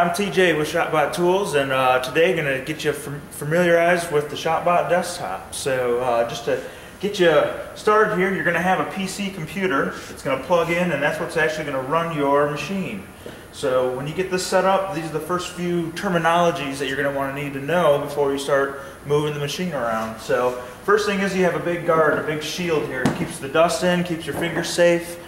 I'm TJ with ShopBot Tools, and uh, today I'm going to get you familiarized with the ShopBot desktop. So, uh, just to get you started here, you're going to have a PC computer It's going to plug in, and that's what's actually going to run your machine. So, when you get this set up, these are the first few terminologies that you're going to want to need to know before you start moving the machine around. So, first thing is you have a big guard, a big shield here. It keeps the dust in, keeps your fingers safe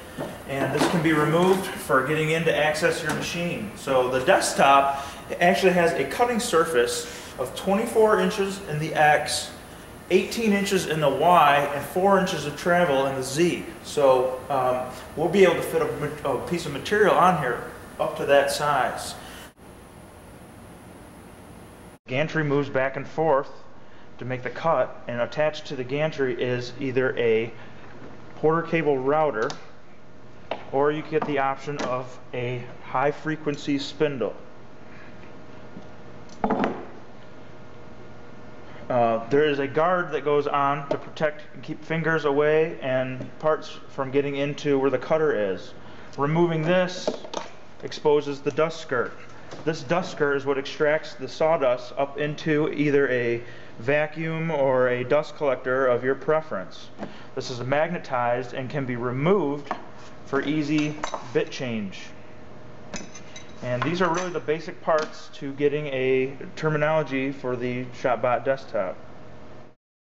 and this can be removed for getting in to access your machine. So the desktop actually has a cutting surface of 24 inches in the X, 18 inches in the Y, and 4 inches of travel in the Z. So um, we'll be able to fit a, a piece of material on here up to that size. Gantry moves back and forth to make the cut, and attached to the gantry is either a Porter cable router or you get the option of a high frequency spindle. Uh, there is a guard that goes on to protect and keep fingers away and parts from getting into where the cutter is. Removing this exposes the dust skirt. This dust skirt is what extracts the sawdust up into either a vacuum or a dust collector of your preference. This is magnetized and can be removed for easy bit change. And these are really the basic parts to getting a terminology for the ShopBot desktop.